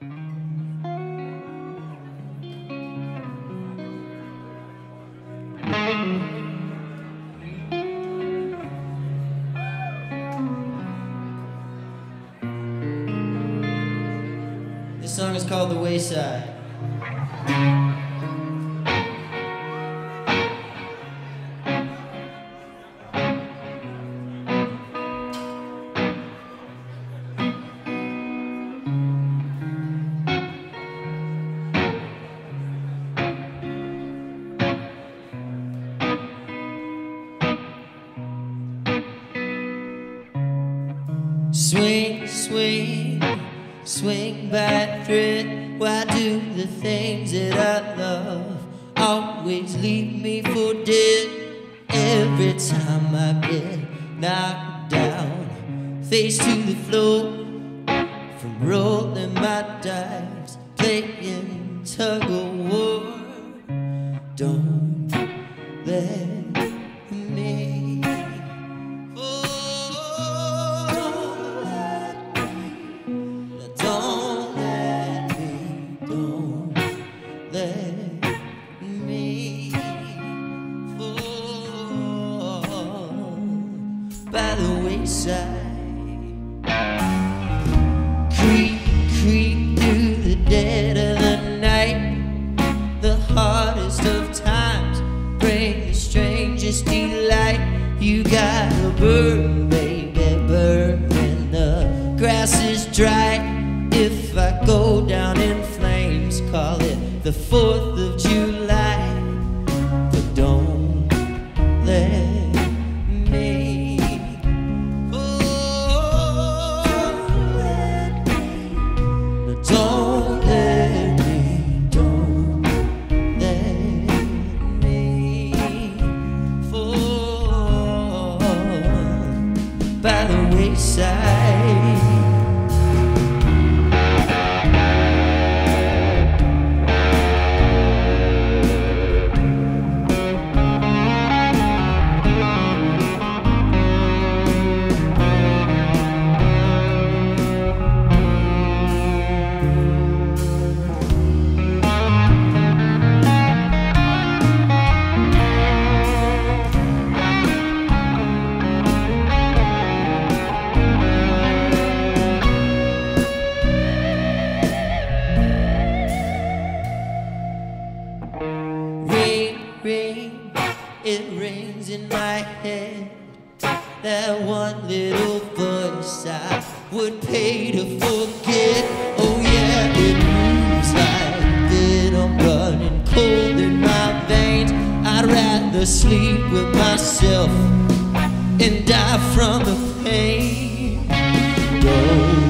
This song is called The Wayside. Swing, swing, swing by thread. Why do the things that I love always leave me for dead? Every time I get knocked down, face to the floor, from rolling my dice, grass is dry. If I go down in the 4th of July. But don't let me. Oh, don't let me, don't let me fall by the wayside. In my head. That one little voice I would pay to forget. Oh yeah, it moves like that. I'm running cold in my veins. I'd rather sleep with myself and die from the pain. Don't